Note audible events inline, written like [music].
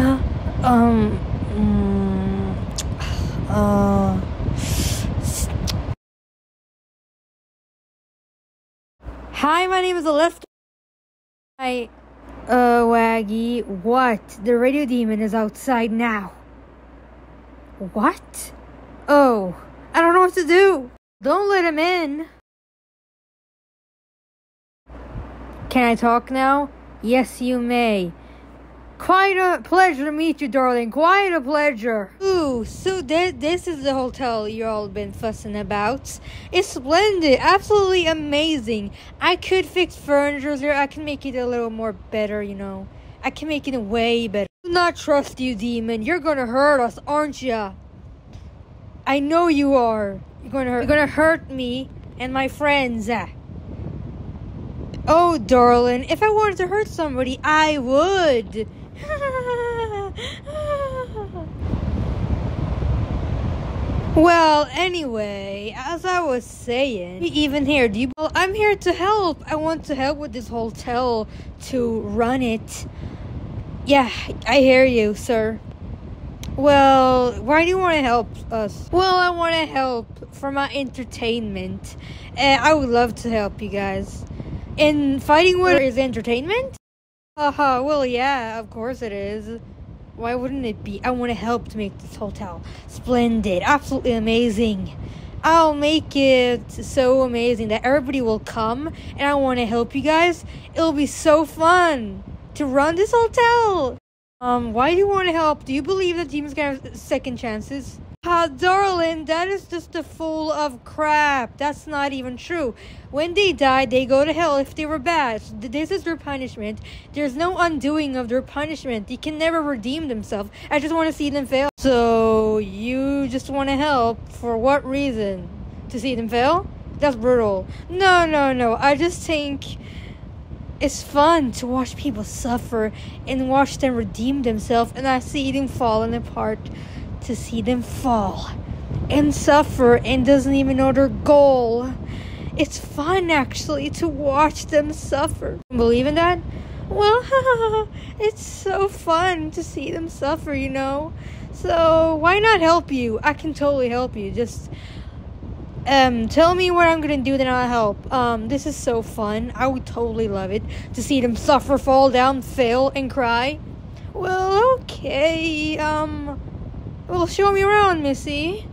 Huh? Um. Mm, uh. Hi, my name is Aleft. Hi, uh, Vaggie. What? The radio demon is outside now. What? Oh, I don't know what to do. Don't let him in. Can I talk now? Yes, you may. Quite a pleasure to meet you, darling. Quite a pleasure. Ooh, so th- this is the hotel you all been fussing about. It's splendid, absolutely amazing. I could fix furniture here. I can make it a little more better, you know. I can make it way better. Do not trust you, demon. You're gonna hurt us, aren't ya? I know you are. You're gonna hurt. You're gonna hurt me and my friends. Ah. Oh, darling, if I wanted to hurt somebody, I would. [laughs] well, anyway, as I was saying, even here, do you? Well, I'm here to help. I want to help with this hotel to run it. Yeah, I hear you, sir. Well, why do you want to help us? Well, I want to help for my entertainment. And I would love to help you guys. And fighting with is entertainment? Haha, uh, well, yeah, of course it is. Why wouldn't it be? I want to help to make this hotel splendid, absolutely amazing. I'll make it so amazing that everybody will come, and I want to help you guys. It'll be so fun to run this hotel. Um, why do you want to help? Do you believe that demons can have second chances? Ah, darling, that is just a full of crap. That's not even true. When they die, they go to hell if they were bad. This is their punishment. There's no undoing of their punishment. They can never redeem themselves. I just want to see them fail. So, you just want to help. For what reason? To see them fail? That's brutal. No, no, no. I just think it's fun to watch people suffer and watch them redeem themselves, and I see them falling apart to see them fall and suffer and doesn't even know their goal. It's fun actually to watch them suffer. Believe in that? Well, [laughs] it's so fun to see them suffer, you know? So, why not help you? I can totally help you. Just um tell me what I'm gonna do, then I'll help. Um, this is so fun. I would totally love it to see them suffer, fall down, fail, and cry. Well, okay. Um, well, show me around, Missy.